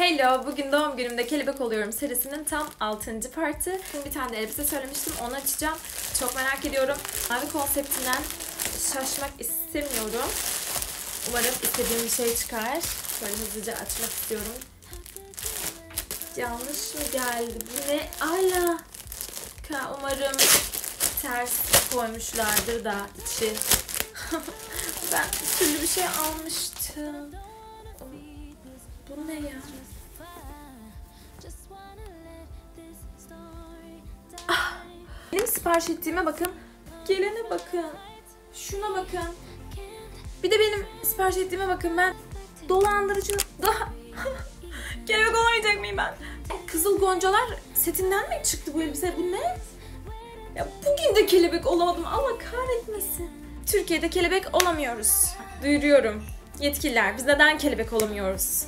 Hello, bugün doğum günümde kelebek oluyorum serisinin tam 6. partı. Şimdi bir tane elbise söylemiştim, onu açacağım. Çok merak ediyorum. Mavi konseptinden şaşmak istemiyorum. Umarım istediğim bir şey çıkar. Şöyle hızlıca açmak istiyorum. Yanlış mı geldi? Bu ne? Ala! Umarım ters koymuşlardır da içi. ben türlü bir şey almıştım. Bu ne ya? Ah, benim sipariş ettiğime bakın. Gelene bakın. Şuna bakın. Bir de benim sipariş ettiğime bakın. Ben dolandırıcı... Daha... Kelebek olamayacak mıyım ben? Kızıl Goncalar setinden mi çıktı bu elbise? Bu ne? Ya bugün de kelebek olamadım. Allah kahretmesin. Türkiye'de kelebek olamıyoruz. Duyuruyorum. Yetkililer biz neden kelebek olamıyoruz?